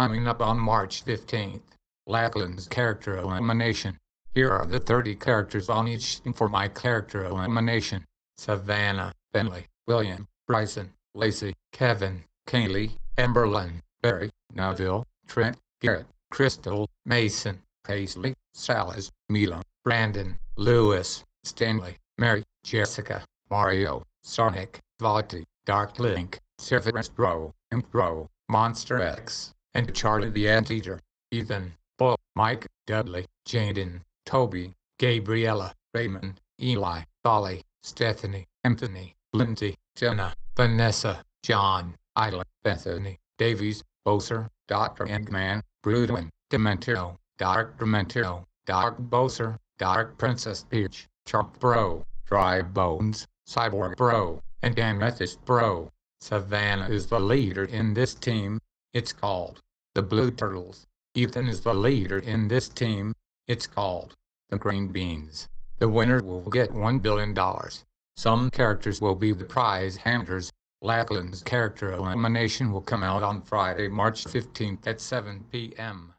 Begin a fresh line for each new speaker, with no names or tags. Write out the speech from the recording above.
Coming up on March 15th, Lachlan's character elimination. Here are the 30 characters on each team for my character elimination. Savannah, Bentley, William, Bryson, Lacey, Kevin, Kayley, Emberlyn, Barry, Neville, Trent, Garrett, Crystal, Mason, Paisley, Salas, Mila, Brandon, Louis, Stanley, Mary, Jessica, Mario, Sonic, Vati, Dark Link, Severus Bro, Impro, Monster X, and Charlie the Anteater, Ethan, Bull, Mike, Dudley, Jaden, Toby, Gabriella, Raymond, Eli, Dolly, Stephanie, Anthony, Lindsey, Jenna, Vanessa, John, Isla, Bethany, Davies, Bowser, Dr. Eggman, Brudwin, Dimentio, Dark Dimentio, Dark Bowser, Dark Princess Peach, Chomp Bro, Dry Bones, Cyborg Bro, and Amethyst Bro. Savannah is the leader in this team. It's called the Blue Turtles. Ethan is the leader in this team. It's called the Green Beans. The winner will get $1 billion. Some characters will be the prize handlers. Lachlan's character elimination will come out on Friday, March 15th at 7 p.m.